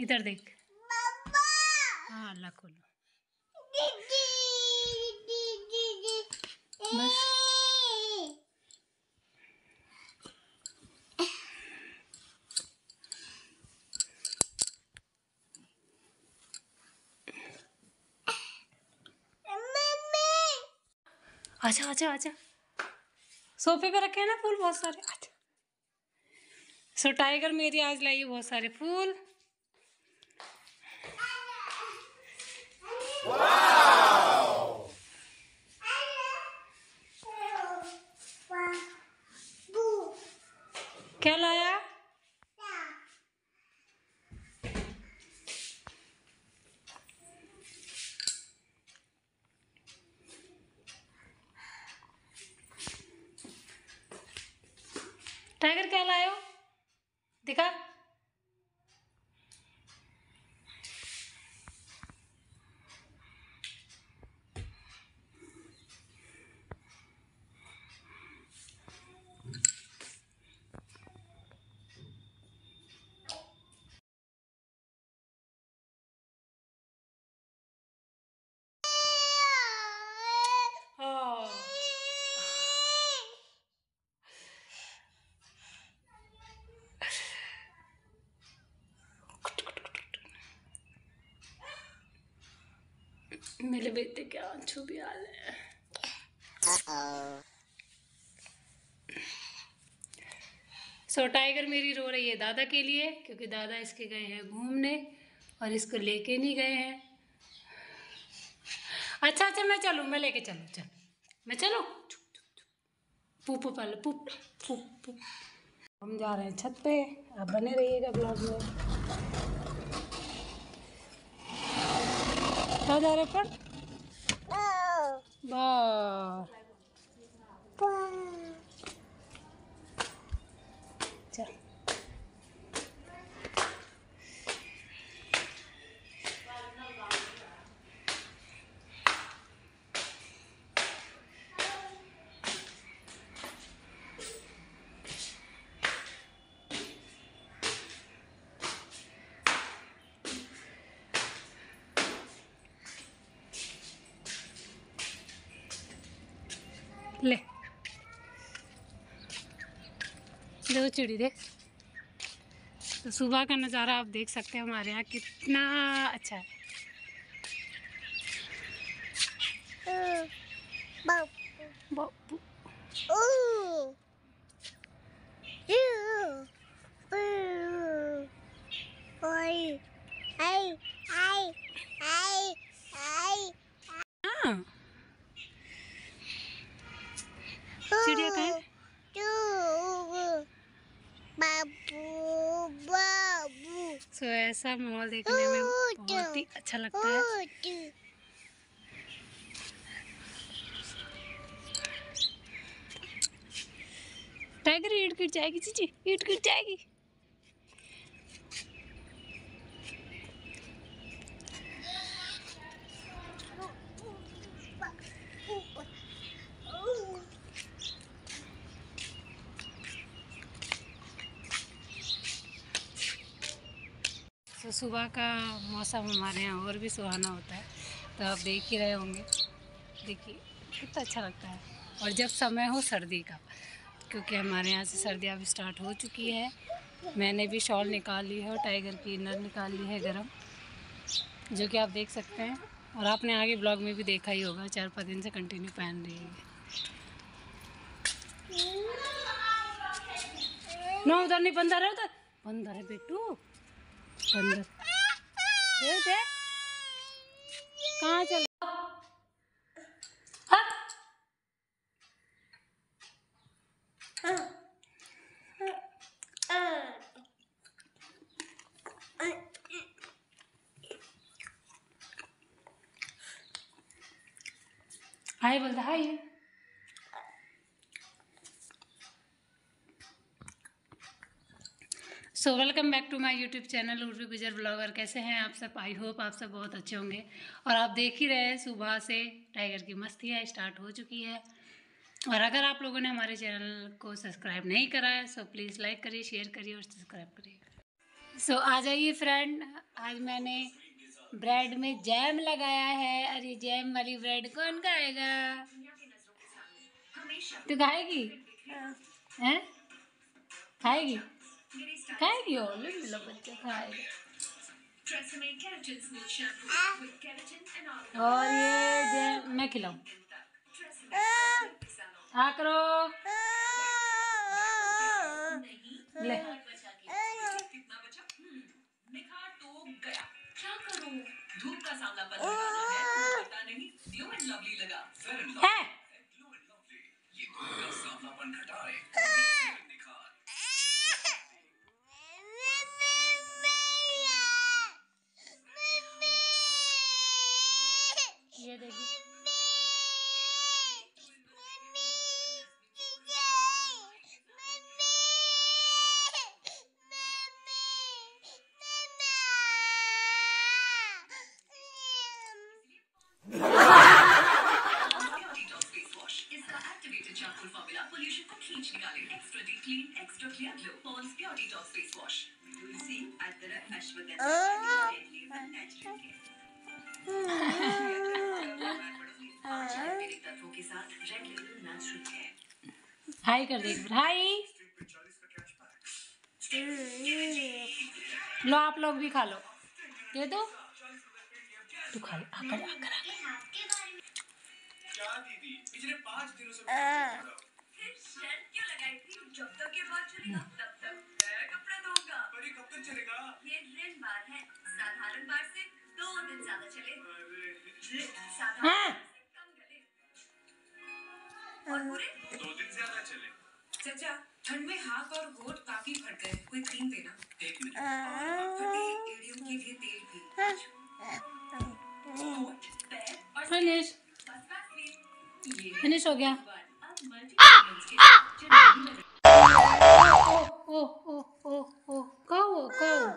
इधर देख। हाँ अल्लाह खोलो। बस। आजा आजा आजा। सोफे पे रखे हैं ना फूल बहुत सारे। आजा। सो टाइगर मेरी आज लाई है बहुत सारे फूल। क्या लाया? टाइगर क्या लाए हो दिखा हाँ मेरे बेटे के आँसू भी आ रहे सो टाइगर मेरी रो रही है दादा के लिए, क्योंकि दादा इसके गए हैं घूमने और इसको लेके नहीं गए हैं। अच्छा अच्छा मैं चलूँ, मैं लेके चलूँ, चल। मैं चलूँ? पुप पहले पुप पुप पुप। हम जा रहे हैं छत पे। आप बने रहिएगा ब्लॉग में। क्या जा रहे पर? वाह चल देखो चिड़ी देख? तो सुबह का नज़ारा आप देख सकते हैं हमारे यहाँ, कितना अच्छा हाँ चिड़िया कहाँ है बाबू बाबू सो ऐसा माहौल देखने में बहुत ही अच्छा लगता है। टाइगर ईट गिर जाएगी चीची ईट गिर जाएगी तो सुबह का मौसम हमारे यहाँ और भी सुहाना होता है तो आप देख ही रहे होंगे। देखिए कितना अच्छा लगता है। और जब समय हो सर्दी का क्योंकि हमारे यहाँ से सर्दी अब स्टार्ट हो चुकी है। मैंने भी शॉल निकाल ली है और टाइगर की इनर निकाल ली है गर्म जो कि आप देख सकते हैं। और आपने आगे ब्लॉग में भी देखा ही होगा चार पाँच दिन से कंटिन्यू पहन रही है। ना उधर नहीं बंदर है उधर। बंदर है बेटू। बंदर दे दे। कहाँ चले हट। हाय बोल दे hi. So welcome back to my YouTube channel Urvi Gujar blogger कैसे हैं आप सब? आई होप आप सब बहुत अच्छे होंगे। और आप देख ही रहे हैं सुबह से टाइगर की मस्तियाँ स्टार्ट हो चुकी है। और अगर आप लोगों ने हमारे चैनल को सब्सक्राइब नहीं करा है सो प्लीज़ लाइक करिए शेयर करिए और सब्सक्राइब करिए। सो so, आ जाइए फ्रेंड आज मैंने ब्रेड में जैम लगाया है। और ये जैम वाली ब्रेड कौन खाएगा? तू खाएगी? हैं? खाएगी? खाएगी ओ लो बच्चे खाएगा और ये जे मैं खिलाऊं आ करो ले हाई कर दे हाई लो, आप लोग भी खा लो। दे दो। तू खा ले। आकर आकर। है। और पूरे दो दिन ज़्यादा चले। चाचा ठंड में हाथ और होठ काफ़ी फट गए। कोई क्रीम देना? एक मिनट। और फटे एडियम के लिए तेल भी। फिनिश फिनिश हो गया। ओ ओ ओ ओ कहो कहो।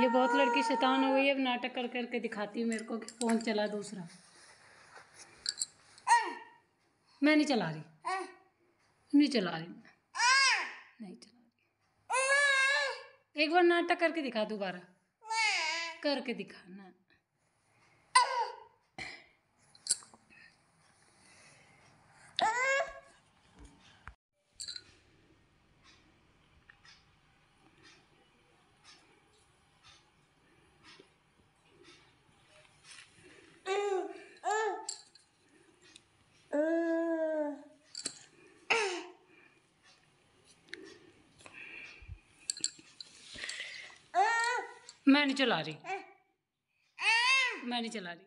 ये बहुत लड़की शैतान हो गई है नाटक कर करके दिखाती है मेरे को कि फ़ोन चला दूसरा। मैं नहीं चला रही। नहीं चला रही। मैं नहीं चला रही। एक बार नाटक करके दिखा दोबारा। करके दिखा मैं नहीं चला रही। मैं नहीं चला रही।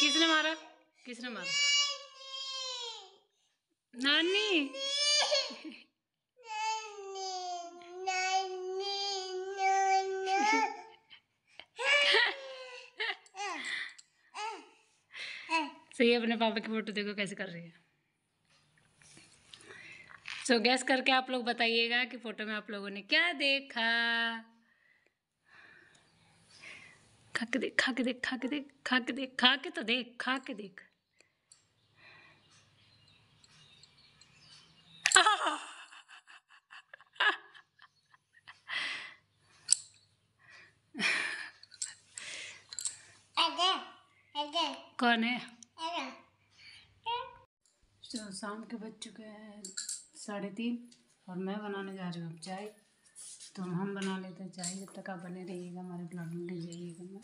किसने मारा? किसने मारा? नानी। सही अपने पापा की फ़ोटो देखो कैसे कर रही है। सो so, गैस करके आप लोग बताइएगा कि फ़ोटो में आप लोगों ने क्या देखा। खा के देख खा के देख खा के देख खा के देख खा के तो देख खा के देख। कौन है? तो शाम के बज चुके हैं साढ़े तीन और मैं बनाने जा रही हूँ अब चाय। तो हम बना लेते हैं चाय, जब तक आप बने रहिएगा, हमारे ब्लॉग में जाइएगा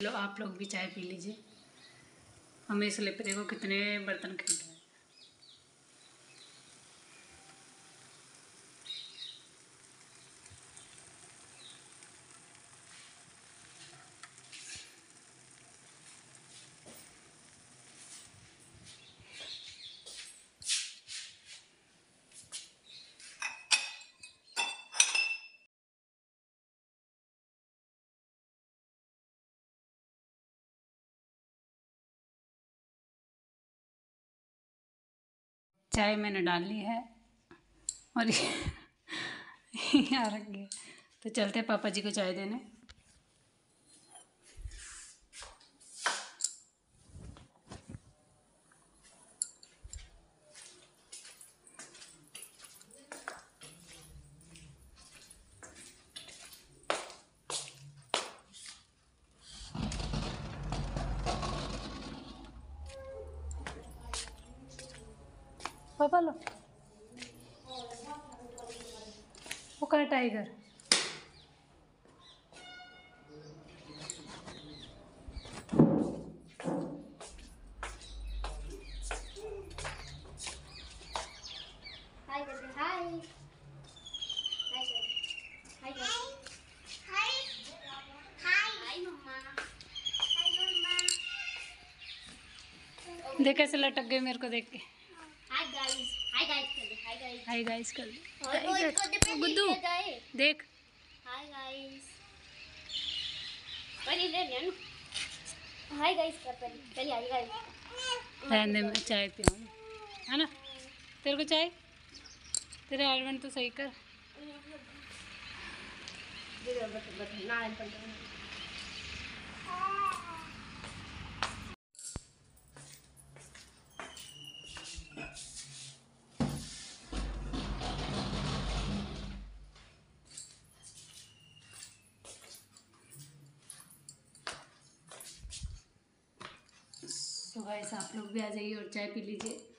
लो आप लोग भी चाय पी लीजिए। हमें इस लिपरे को कितने बर्तन खरीदे चाय मैंने डाल ली है और रख गया। तो चलते हैं पापा जी को चाय देने। Mama. देख कैसे लटक गए मेरे को देख के Hi, guys. Hi, guys. कर दे. Hi, guys. हाय गाइस कर दे गुड्डू. देख। हाय गाइस पहले ले लिया ना. हाय गाइस कर पहले. आइए गाइस रहने में चाय पियो है ना? तेरे को चाय? तेरे हस्बैंड तो सही कर। ना दो. तो गाइस आप लोग भी आ जाइए और चाय पी लीजिए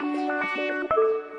Thank you.